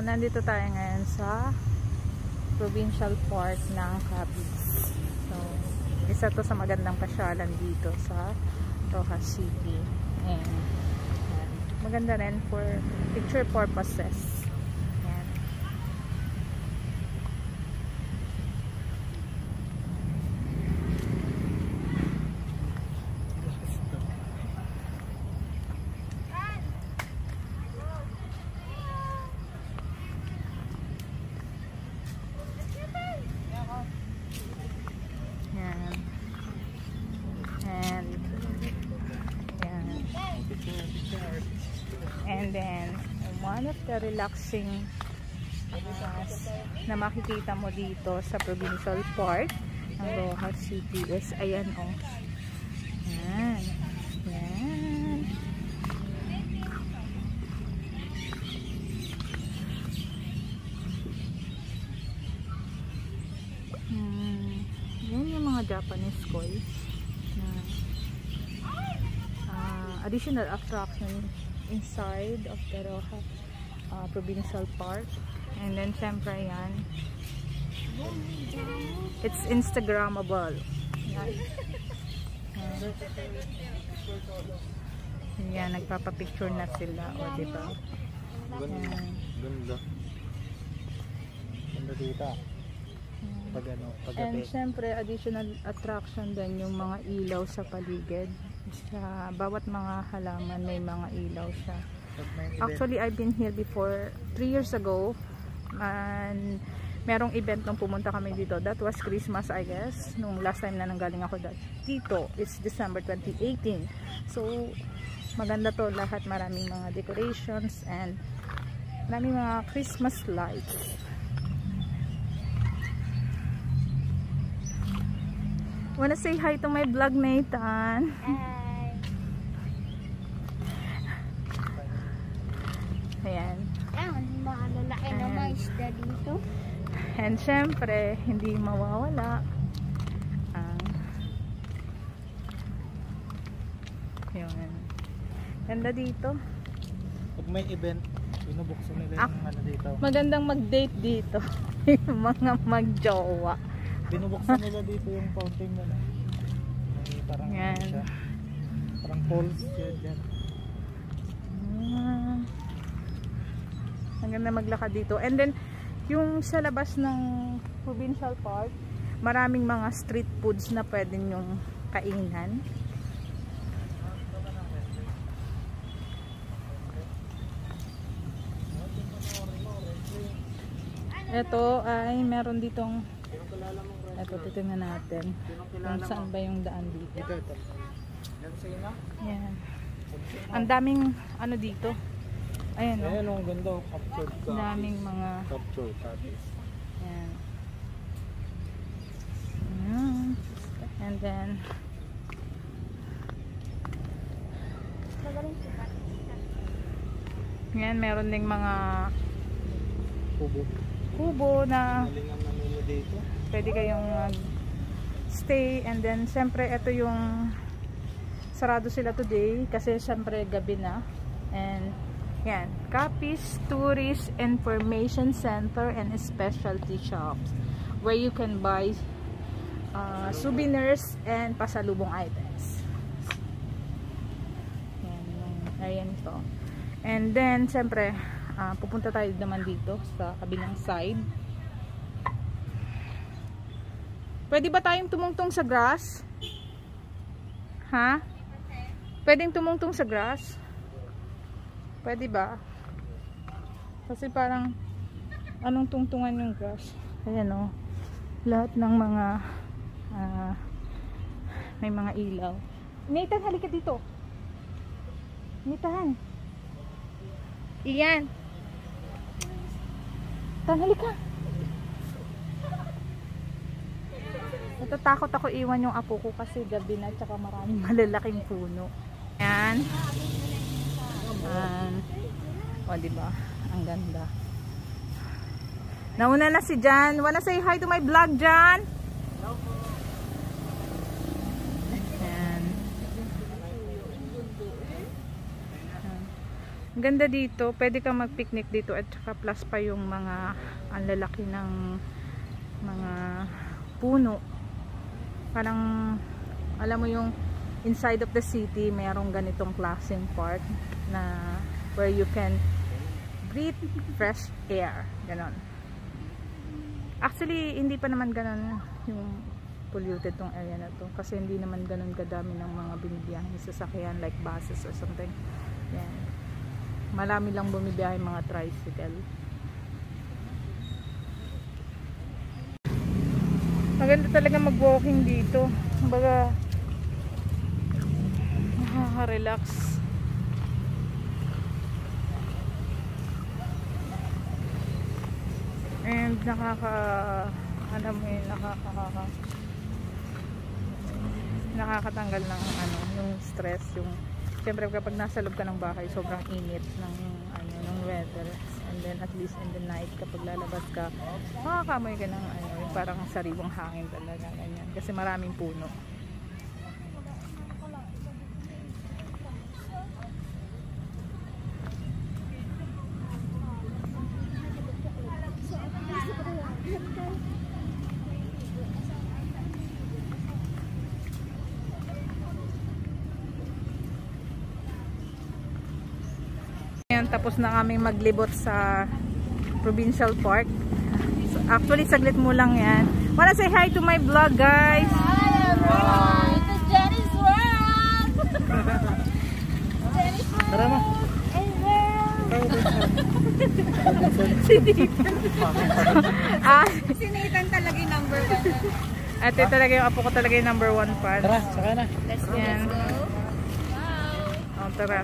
nandito tayo ngayon sa provincial park ng Cavite. So, isa to sa magandang pasyalan dito sa Rojas City. And maganda rin for picture purposes. Ayan. Ayan. And, ayan. And then, one of the relaxing uh, na makikita mo dito sa provincial park ng Rojas City is, ayan o. Oh. Ayan. Ayan. Hmm. Yan yung mga Japanese koi na uh, additional attraction inside of the Roja uh, Provincial Park. And then, syempre yan. It's Instagrammable. Yan. Yan, nagpapapicture na sila. O, diba? Ganda. Ganda. Ganda dito. Pag ano, pag And syempre, additional attraction din yung mga ilaw sa paligid. Sa bawat mga halaman may mga ilaw siya. Actually, I've been here before 3 years ago. And merong event nung pumunta kami dito. That was Christmas, I guess. Nung last time na nanggaling ako dito. It's December 2018. So, maganda to lahat. Maraming mga decorations and maraming mga Christmas lights. Wanna say hi to my vlog, Nathan? Ay, Ayan. yan, mga lalaki na Ayan. mga isda dito. And syempre, hindi mawawala ang yun. Ganda dito. Pag may event, binubuksan nila Ah. yung ano dito. Magandang mag-date dito. yung mga magjowa. Binubuksan nila dito yung fountain na May parang Yan. ano siya. Parang falls yan dyan. Ah. Ang ganda maglakad dito. And then, yung sa labas ng provincial park, maraming mga street foods na pwede nyong kainan. Ito ay meron ditong ito titingnan natin kung saan ba yung daan dito. Ito, ito. Yan. Ang daming ano dito. Ayan o. Ayan, ang ganda. oh, Captured Ang copies. daming mga Captured copies. Yan. Ayan. And then, Magaling siya. yan, meron ding mga Kubo. kubo na Malingan na nila dito. Pwede kayong mag stay and then syempre ito yung sarado sila today kasi syempre gabi na. And yan. Capiz Tourist Information Center and Specialty Shops where you can buy uh, souvenirs and pasalubong items. Yan, ayan ito and then syempre ah, pupunta tayo naman dito sa kabilang side Pwede ba tayong tumungtong sa grass? Ha? Pwedeng tumungtong sa grass? Pwede ba? Kasi parang anong tungtungan yung grass? Ayan o. Lahat ng mga ah, may mga ilaw. Nathan, halika dito. Nathan. Iyan. Tan, halika. Natatakot ako iwan yung apo ko kasi gabi na tsaka maraming malalaking puno. Yan. Yan. O, diba? Ang ganda. Nauna na si Jan. Wanna say hi to my vlog, Jan? Yan. Ganda dito. Pwede kang mag-picnic dito at saka plus pa yung mga ang lalaki ng mga puno. Parang alam mo yung inside of the city mayroong ganitong klaseng park na where you can breathe fresh air. Ganon. Actually, hindi pa naman ganon yung polluted tong area na to kasi hindi naman ganun kadami ng mga binibiyaheng sasakyan like buses or something yan marami lang bumibiyahe mga tricycle maganda talaga mag walking dito. Kumbaga nakaka-relax. And nakaka alam mo yun nakaka nakakatanggal ng ano yung stress yung syempre kapag nasa loob ka ng bahay sobrang init ng weather. And then at least in the night kapag lalabas ka makakamoy ka ng ano yung parang sariwang hangin talaga ganyan. Kasi maraming puno Ngayon, tapos na kami maglibot sa Provincial Park. So, actually, saglit mo lang yan. Wanna say hi to my vlog, guys? Hi everyone! Ito Jenny's World! Jenny's World! Tara na. ah, Si Nathan talaga yung number one. ate talaga yung apo ko talaga yung number one fan. Tara, saka na. Let's go, Yan. let's go. Wow! Oh, tara.